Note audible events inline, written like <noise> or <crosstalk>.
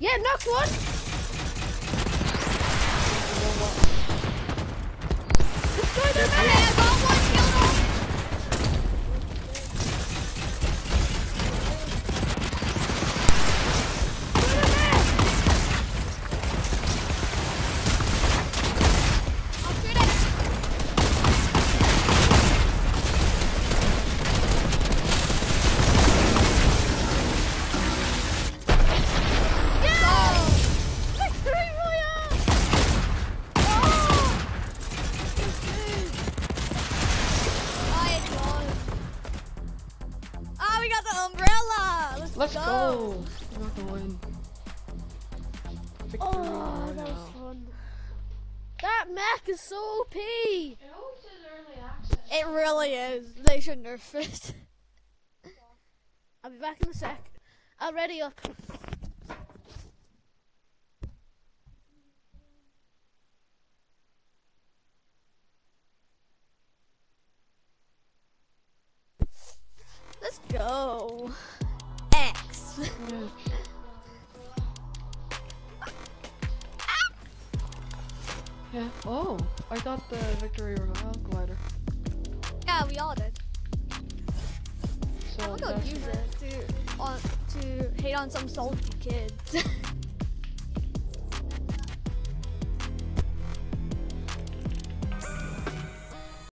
Yeah, knock one. Umbrella. Let's, Let's go. I'm not gonna win. Victory Oh, that was fun. That mech is so OP. It always says early access. It really is. They should nerf it. <laughs> I'll be back in a sec. I'll ready up. Let's go. X. Yeah. Yeah. Oh, I got the Victory Royale glider. yeah, we all did. So I'm gonna that's use it to on to hate on some salty kids. <laughs>